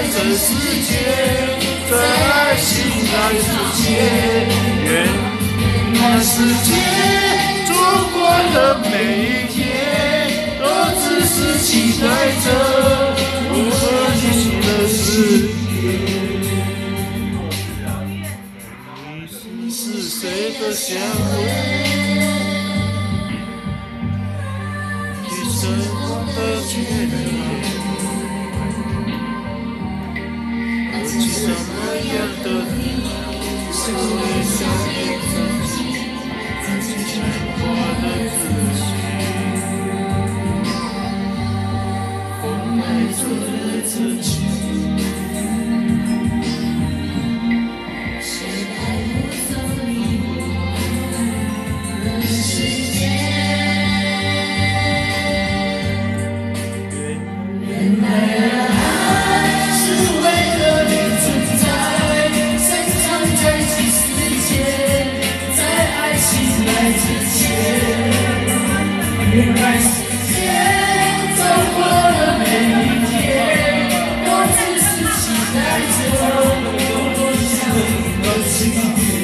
这世界，在爱情来之前，愿愿世界走过的每一天，都只是期待着我和你的世界。你是谁的香味？你生的眷恋。什么样的你，是你想念自己，自己生活的自己，我爱着自己。谁原来时间走过的每一天，都只是期待着，不想都欺骗。